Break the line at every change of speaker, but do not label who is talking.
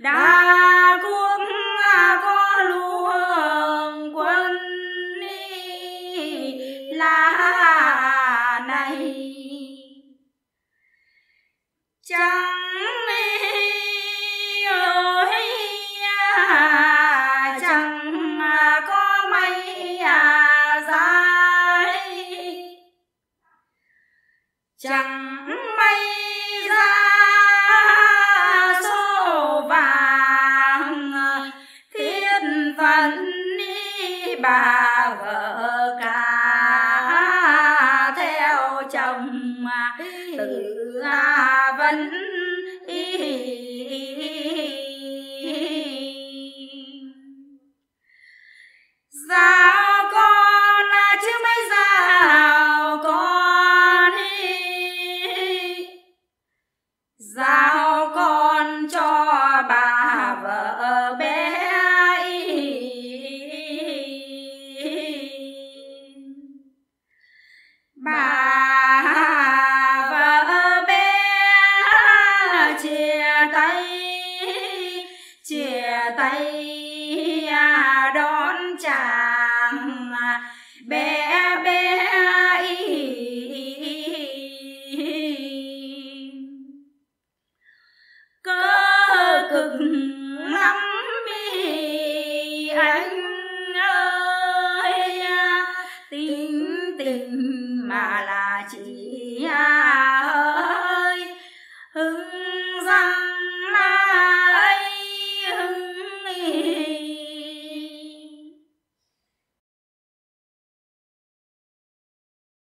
đã quốc có luồng quân đi là này. Chẳng à, chẳng may ra à, bà vợ cả theo chồng à, tự à, vẫn tay à, đón chàng à, bé bé cơ cực lắm mi anh ơi à, tình tình mà là chị ơi, hứng răng